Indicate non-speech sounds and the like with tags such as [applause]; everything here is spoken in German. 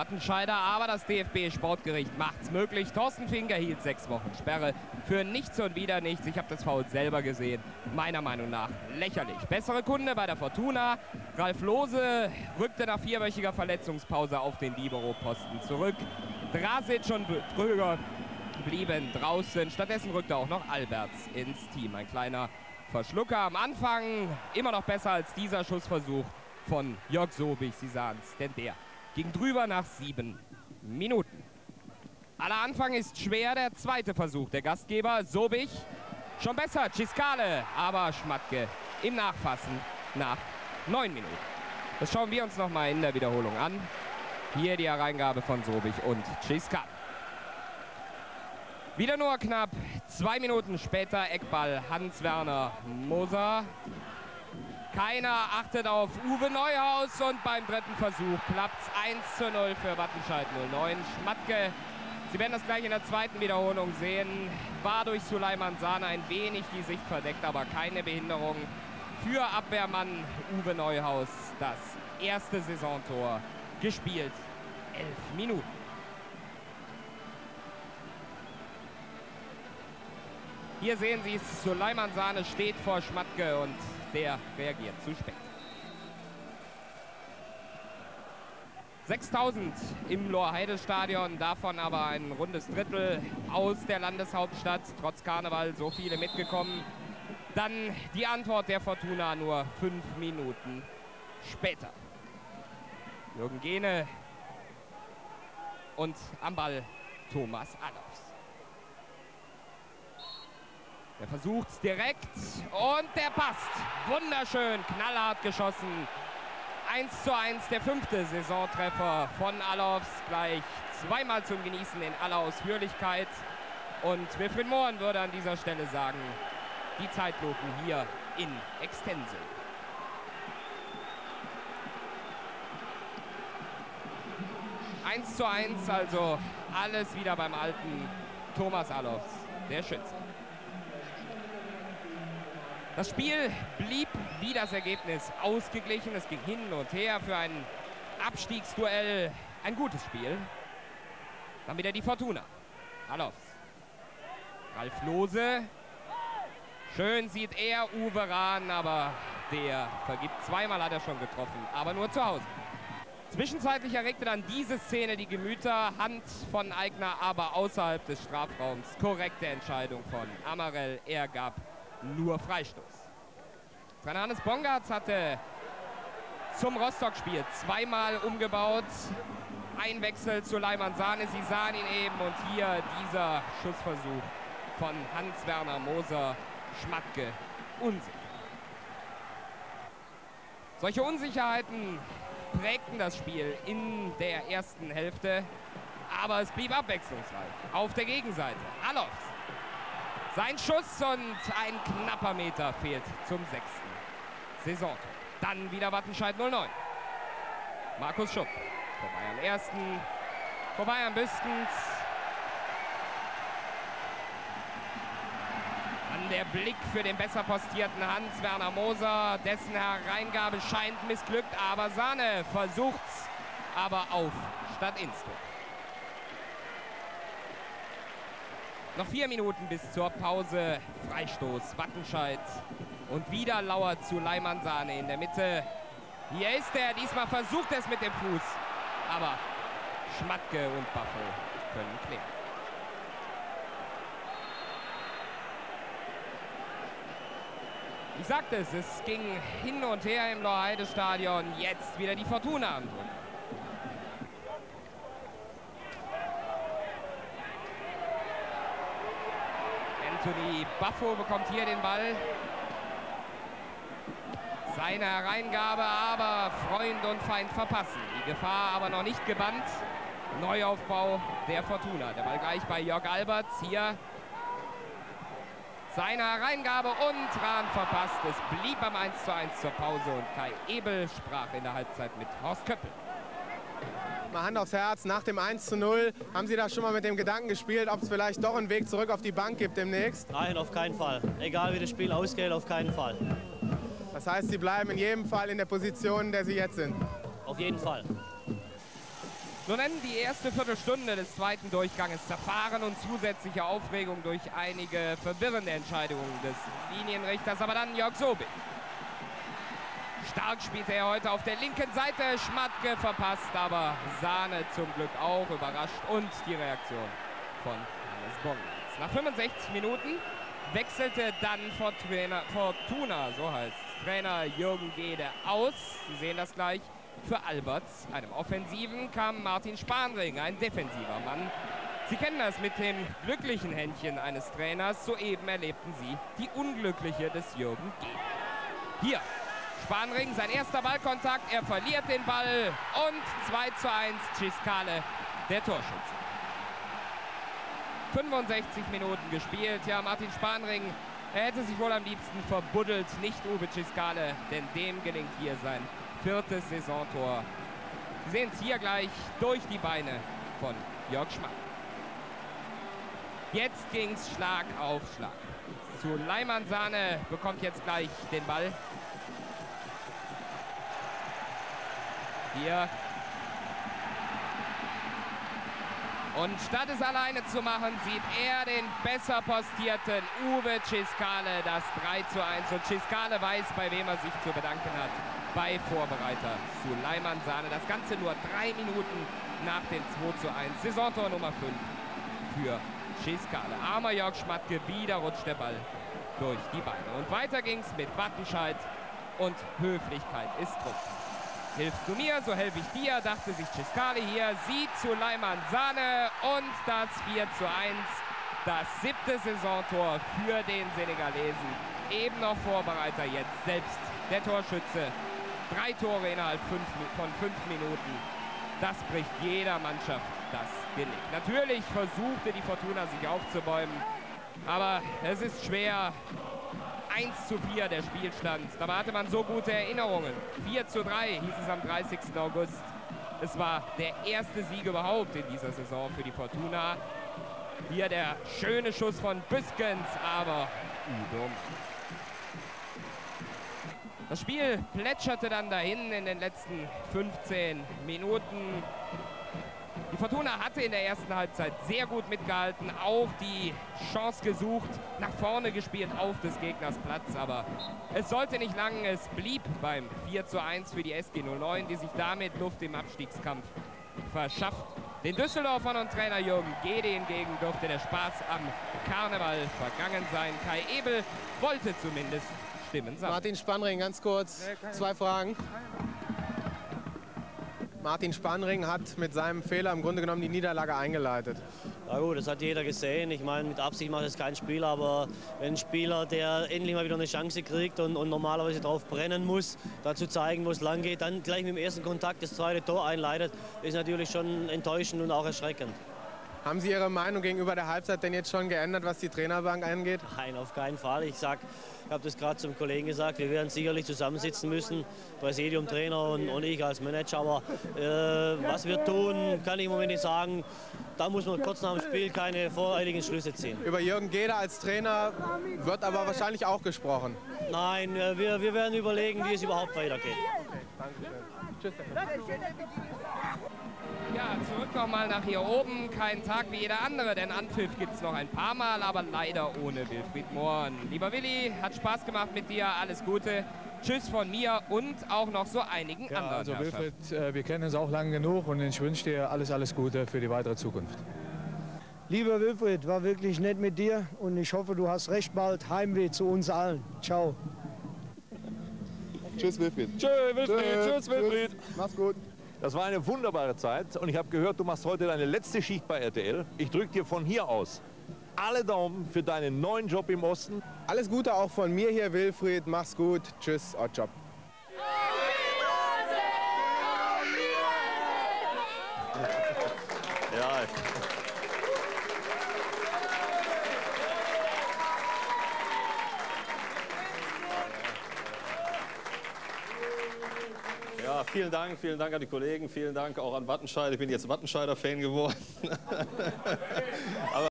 Wattenscheider, aber das DFB-Sportgericht macht es möglich. Thorsten Finker hielt sechs Wochen Sperre für nichts und wieder nichts. Ich habe das Foul selber gesehen. Meiner Meinung nach lächerlich. Bessere Kunde bei der Fortuna. Ralf Lose rückte nach vierwöchiger Verletzungspause auf den Libero-Posten zurück. Drasic und Tröger blieben draußen. Stattdessen rückte auch noch Alberts ins Team. Ein kleiner Verschlucker am Anfang. Immer noch besser als dieser Schussversuch von Jörg Sobich. Sie sahen es, denn der ging drüber nach sieben Minuten. Aller Anfang ist schwer, der zweite Versuch. Der Gastgeber Sobich schon besser, Ciscale, aber Schmatke im Nachfassen nach neun Minuten. Das schauen wir uns nochmal in der Wiederholung an. Hier die Hereingabe von Sobich und Ciscale. Wieder nur knapp zwei Minuten später Eckball Hans-Werner Moser. Keiner achtet auf Uwe Neuhaus und beim dritten Versuch klappt es 1 zu 0 für Wattenscheid 09. Schmatke, Sie werden das gleich in der zweiten Wiederholung sehen, war durch Suleiman Sahne ein wenig die Sicht verdeckt, aber keine Behinderung für Abwehrmann Uwe Neuhaus. Das erste Saisontor gespielt, elf Minuten. Hier sehen Sie es, Suleiman Sahne steht vor Schmatke und der reagiert zu spät. 6000 im Lorheide-Stadion, davon aber ein rundes Drittel aus der Landeshauptstadt. Trotz Karneval so viele mitgekommen. Dann die Antwort der Fortuna nur fünf Minuten später. Jürgen Gene und am Ball Thomas Adolfs. Er versucht es direkt und der passt. Wunderschön, knallhart geschossen. 1 zu 1, der fünfte Saisontreffer von Alofs. Gleich zweimal zum Genießen in aller Ausführlichkeit. Und Wilfried Mohren würde an dieser Stelle sagen, die Zeitlupen hier in Extense. Eins zu eins, also alles wieder beim alten Thomas Alofs, der Schütze. Das Spiel blieb wie das Ergebnis ausgeglichen. Es ging hin und her für ein Abstiegsduell. Ein gutes Spiel. Dann wieder die Fortuna. Alofs. Ralf Lose. Schön sieht er Uwe Rahn, aber der vergibt. Zweimal hat er schon getroffen, aber nur zu Hause. Zwischenzeitlich erregte dann diese Szene die Gemüter. Hand von Eigner, aber außerhalb des Strafraums. Korrekte Entscheidung von Amarell. Er gab nur Freistoß. Hannes Bongartz hatte zum Rostock-Spiel zweimal umgebaut. Ein Wechsel zu Leimann Sahne. Sie sahen ihn eben und hier dieser Schussversuch von Hans-Werner Moser. Schmatke unsicher. Solche Unsicherheiten prägten das Spiel in der ersten Hälfte. Aber es blieb abwechslungsreich. Auf der Gegenseite. Alofs sein Schuss und ein knapper Meter fehlt zum sechsten Saisontor. Dann wieder Wattenscheid 09. Markus Schupp. Vorbei am ersten. Vorbei am Büstens. Dann der Blick für den besser postierten Hans-Werner Moser. Dessen Hereingabe scheint missglückt, aber Sahne versucht's. Aber auf statt ins Noch vier Minuten bis zur Pause. Freistoß, Wattenscheid. Und wieder lauert zu Leimann Sahne in der Mitte. Hier ist er. Diesmal versucht er es mit dem Fuß. Aber Schmatke und Baffo können klären. Ich sagte es, es ging hin und her im Lorheide-Stadion. Jetzt wieder die Fortuna am Druck. Anthony Baffo bekommt hier den Ball. Seine Hereingabe, aber Freund und Feind verpassen. Die Gefahr aber noch nicht gebannt. Neuaufbau der Fortuna. Der Ball gleich bei Jörg Alberts. Hier seine Hereingabe und Rahn verpasst. Es blieb am 1:1 zur Pause und Kai Ebel sprach in der Halbzeit mit Horst Köppel. Mal Hand aufs Herz, nach dem 1 zu 0, haben Sie da schon mal mit dem Gedanken gespielt, ob es vielleicht doch einen Weg zurück auf die Bank gibt demnächst? Nein, auf keinen Fall. Egal wie das Spiel ausgeht, auf keinen Fall. Das heißt, Sie bleiben in jedem Fall in der Position, in der Sie jetzt sind? Auf jeden Fall. Nun nennen die erste Viertelstunde des zweiten Durchganges zerfahren und zusätzliche Aufregung durch einige verwirrende Entscheidungen des Linienrichters, aber dann Jörg Sobel. Stark spielte er heute auf der linken Seite. Schmatke verpasst, aber Sahne zum Glück auch überrascht. Und die Reaktion von Hannes Bongens. Nach 65 Minuten wechselte dann Fortuna, Fortuna, so heißt Trainer Jürgen Gede aus. Sie sehen das gleich. Für Alberts, einem Offensiven, kam Martin Spanring, ein defensiver Mann. Sie kennen das mit dem glücklichen Händchen eines Trainers. Soeben erlebten Sie die unglückliche des Jürgen Gede. Hier Spanring, sein erster Ballkontakt, er verliert den Ball und 2 zu 1 Ciscale, der Torschütze. 65 Minuten gespielt, ja Martin Spanring, er hätte sich wohl am liebsten verbuddelt, nicht Uwe Ciscale, denn dem gelingt hier sein viertes Saisontor. Sie sehen es hier gleich durch die Beine von Jörg Schmack. Jetzt ging es Schlag auf Schlag. Zu Leimann Sahne bekommt jetzt gleich den Ball. Hier. Und statt es alleine zu machen, sieht er den besser postierten Uwe Ciscale das 3 zu 1. Und Ciscale weiß, bei wem er sich zu bedanken hat. Bei Vorbereiter Suleiman Sahne. Das Ganze nur drei Minuten nach dem 2 zu 1. Saisontor Nummer 5 für Ciscale. Armer Jörg Schmatke, wieder rutscht der Ball durch die Beine. Und weiter ging es mit Wattenscheid und Höflichkeit ist Druck. Hilfst du mir, so helfe ich dir, dachte sich Ciscale hier. Sieht zu Leimann Sahne und das 4 zu 1. Das siebte Saisontor für den Senegalesen. Eben noch Vorbereiter jetzt selbst der Torschütze. Drei Tore innerhalb von fünf Minuten. Das bricht jeder Mannschaft das Genick. Natürlich versuchte die Fortuna sich aufzubäumen, aber es ist schwer, 1 zu 4 der Spielstand. Da hatte man so gute Erinnerungen. 4 zu 3 hieß es am 30. August. Es war der erste Sieg überhaupt in dieser Saison für die Fortuna. Hier der schöne Schuss von Büskens, aber Übung. Das Spiel plätscherte dann dahin in den letzten 15 Minuten. Die Fortuna hatte in der ersten Halbzeit sehr gut mitgehalten, auch die Chance gesucht, nach vorne gespielt auf des Gegners Platz, aber es sollte nicht lang, es blieb beim 4 zu 1 für die SG 09, die sich damit Luft im Abstiegskampf verschafft. Den Düsseldorfern und Trainer Jürgen Gede hingegen durfte der Spaß am Karneval vergangen sein. Kai Ebel wollte zumindest Stimmen sammeln. Martin Spannring, ganz kurz, zwei Fragen. Martin Spannring hat mit seinem Fehler im Grunde genommen die Niederlage eingeleitet. Ja gut, das hat jeder gesehen. Ich meine, mit Absicht macht es kein Spieler, aber wenn ein Spieler, der endlich mal wieder eine Chance kriegt und, und normalerweise drauf brennen muss, dazu zeigen, wo es lang geht, dann gleich mit dem ersten Kontakt das zweite Tor einleitet, ist natürlich schon enttäuschend und auch erschreckend. Haben Sie Ihre Meinung gegenüber der Halbzeit denn jetzt schon geändert, was die Trainerbank angeht? Nein, auf keinen Fall. Ich sag, ich habe das gerade zum Kollegen gesagt, wir werden sicherlich zusammensitzen müssen, Präsidium, Trainer und, und ich als Manager. Aber äh, was wir tun, kann ich im Moment nicht sagen. Da muss man kurz nach dem Spiel keine voreiligen Schlüsse ziehen. Über Jürgen Geder als Trainer wird aber wahrscheinlich auch gesprochen. Nein, äh, wir, wir werden überlegen, wie es überhaupt weitergeht. Okay, danke schön. Tschüss. Ja, zurück nochmal nach hier oben. Kein Tag wie jeder andere, denn Anpfiff gibt es noch ein paar Mal, aber leider ohne Wilfried Mohren. Lieber Willi, hat Spaß gemacht mit dir. Alles Gute. Tschüss von mir und auch noch so einigen ja, anderen. Also Wilfried, äh, wir kennen uns auch lange genug und ich wünsche dir alles, alles Gute für die weitere Zukunft. Lieber Wilfried, war wirklich nett mit dir und ich hoffe, du hast recht bald Heimweh zu uns allen. Ciao. Tschüss Wilfried. Tschüss Wilfried. Tschüss, Wilfried. Mach's gut. Das war eine wunderbare Zeit und ich habe gehört, du machst heute deine letzte Schicht bei RTL. Ich drücke dir von hier aus alle Daumen für deinen neuen Job im Osten. Alles Gute auch von mir hier, Wilfried. Mach's gut. Tschüss, Oddjob. Ja. Ja, vielen Dank, vielen Dank an die Kollegen, vielen Dank auch an Wattenscheid. Ich bin jetzt Wattenscheider Fan geworden. [laughs] Aber